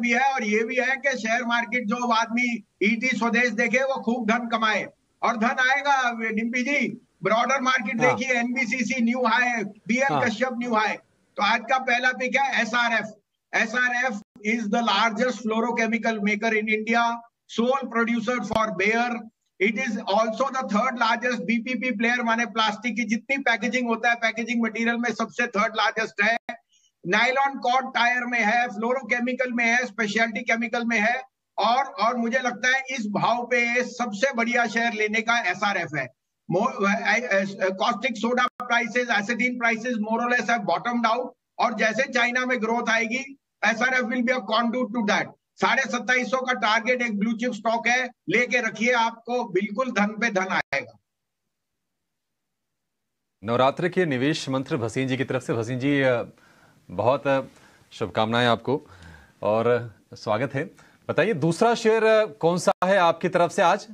भी है और ये भी है कि शेयर मार्केट जो आदमी ईटी स्वदेश देखे वो खूब धन कमाए। और धन आएगा डिम्पी जी ब्रॉडर मार्केट हाँ। देखिए एनबीसीसी न्यू हाई बीएल हाँ। कश्यप न्यू हाई तो आज का पहला पिक है S R F S R F is the largest fluorochemical maker in India sole producer for Bayer it is also the third largest BPP player माने plastic की जितनी packaging होता है पैकेजिंग मटेरियल में सबसे थर्ड लार्जेस्ट है। Nylon cord tyre में है, फ्लोरोकेमिकल में है स्पेशलिटी केमिकल में है और और मुझे लगता है इस भाव पे सबसे बढ़िया शेयर लेने का एसआरएफ है। कॉस्टिक सोडा प्राइसेस एसिडीन प्राइसेस मोरलेस है बॉटम आउट और जैसे चाइना में ग्रोथ आएगी SRF will be a to that साढ़े सत्ताईस का टारगेट एक ब्लू चिप स्टॉक है, लेके रखिए आपको बिल्कुल धन पे धन आएगा। नवरात्र के निवेश मंत्र भसीन जी की तरफ़ से। भसीन जी बहुत शुभकामनाएँ आपको और स्वागत है। बताइए, दूसरा शेयर कौन सा है आपकी तरफ़ से आज?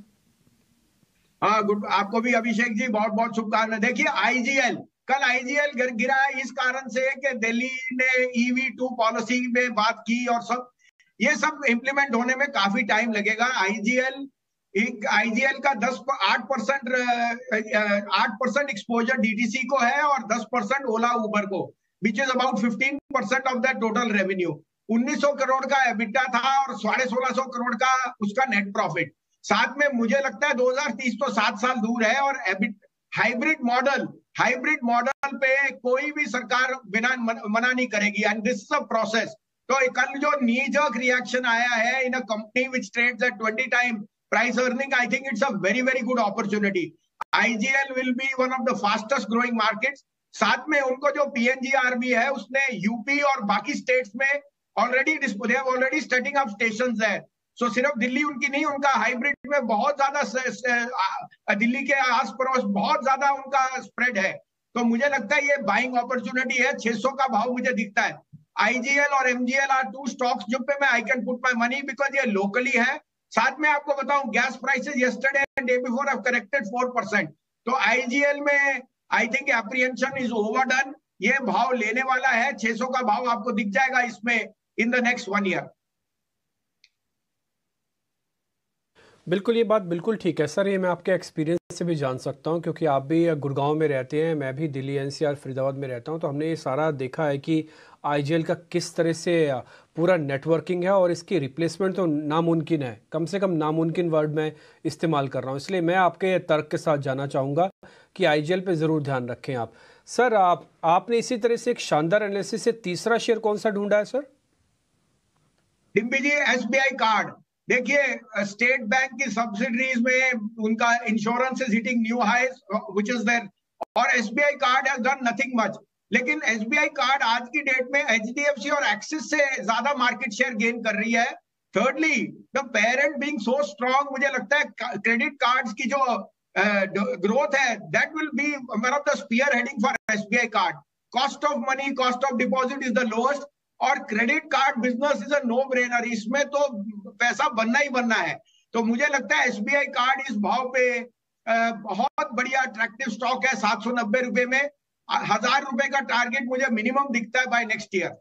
हाँ गुड, आपको भी अभिषेक जी बहुत बहुत शुभकामनाएँ। देखिए आईजीएल कल आईजीएल गिरा इस कारण से कि दिल्ली ने ईवी टू पॉलिसी में बात की और सब, ये सब इम्प्लीमेंट होने में काफ़ी टाइम लगेगा। आईजीएल आईजीएल का 10 आठ परसेंट आठ परसेंट एक्सपोजर डीटीसी को है और 10 परसेंट ओला उबर को। Which is about 15 percent of the total revenue 1900 crore का एबिटा था और साढ़े सोलह करोड़ का उसका नेट प्रॉफिट साथ में मुझे लगता है 2030 तो सात साल दूर है और हाइब्रिड मॉडल हाइब्रिड मॉडल पे कोई भी सरकार बिना मना नहीं करेगी. And this is a process तो कल जो नीजक रिएक्शन आया है in a company which trades at 20 time price earning I think it's a very very good opportunity IGL will be one of the fastest growing markets साथ में उनको जो पीएनजीआरबी है, उसने यूपी और बाकी स्टेट्स में already already starting up station है सो सिर्फ़ दिल्ली उनकी नहीं, उनका हाइब्रिड में बहुत ज़्यादा दिल्ली के आस पड़ोस बहुत ज़्यादा उनका स्प्रेड है। तो मुझे लगता है ये बाइंग अपॉर्चुनिटी है। 600 का भाव मुझे दिखता है। आईजीएल और एमजीएल आर टू स्टॉक्स जो पे मैं I can put my money because ये लोकली है। साथ में आपको बताऊँ gas prices yesterday day before have corrected four percent तो आईजीएल में I think apprehension is overdone ये भाव लेने वाला है 600 का भाव आपको दिख जाएगा इसमें in the next one year बिल्कुल, ये बात बिल्कुल ठीक है। सर, ये मैं आपके एक्सपीरियंस से भी जान सकता हूँ, क्योंकि आप भी गुड़गांव में रहते हैं, मैं भी दिल्ली, एनसीआर, फरीदाबाद में रहता हूँ तो हमने ये सारा देखा है कि आईजीएल का किस तरह से पूरा नेटवर्किंग है और इसकी रिप्लेसमेंट तो नामुमकिन है। कम से कम नामुमकिन वर्ड में इस्तेमाल कर रहा हूँ, इसलिए मैं आपके तर्क के साथ जाना चाहूँगा कि आई पे ज़रूर ध्यान रखें आप। सर, आप, आपने इसी तरह से एक शानदार एनालिसिस से तीसरा शेयर कौन सा ढूंढा है, sir? Dimpy ji S card. देखिए स्टेट बैंक की सब्सिडरीज में उनका insurance is hitting new high which is there और SBI card done nothing much लेकिन एसबीआई कार्ड आज की डेट में एचडीएफसी और एक्सिस से ज़्यादा मार्केट शेयर गेन कर रही है. Thirdly the parent being so strong मुझे लगता है क्रेडिट कार्ड्स की जो ग्रोथ है that will be one of the spearheading for SBI card cost of money cost of deposit is the lowest और credit card business is a no brainer इसमें तो पैसा बनना ही बनना है। तो मुझे लगता है एसबीआई कार्ड इस भाव पे बहुत बढ़िया अट्रैक्टिव स्टॉक है सात सौ नब्बे रुपए में। हज़ार रुपए का टारगेट मुझे मिनिमम दिखता है बाय नेक्स्ट ईयर